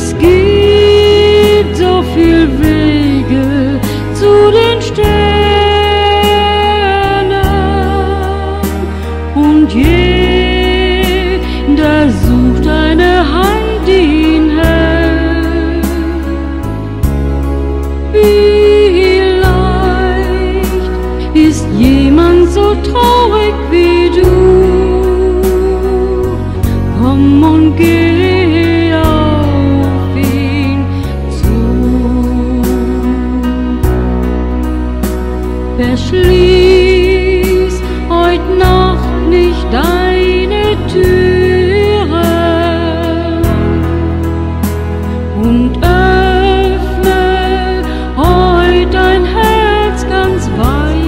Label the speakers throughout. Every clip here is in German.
Speaker 1: ski verschließ heut Nacht nicht deine Türe und öffne heut dein Herz ganz weit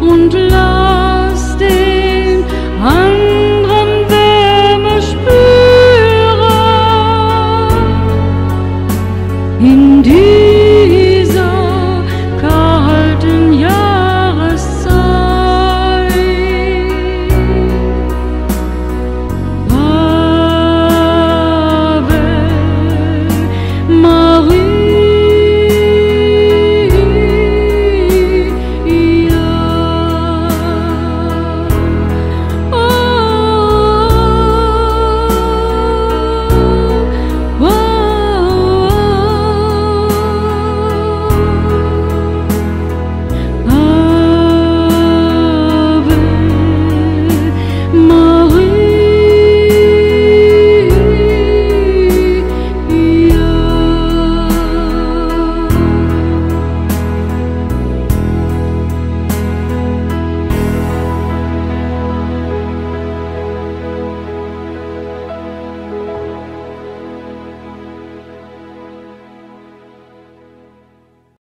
Speaker 1: und lass den anderen Wärme spüren in dir.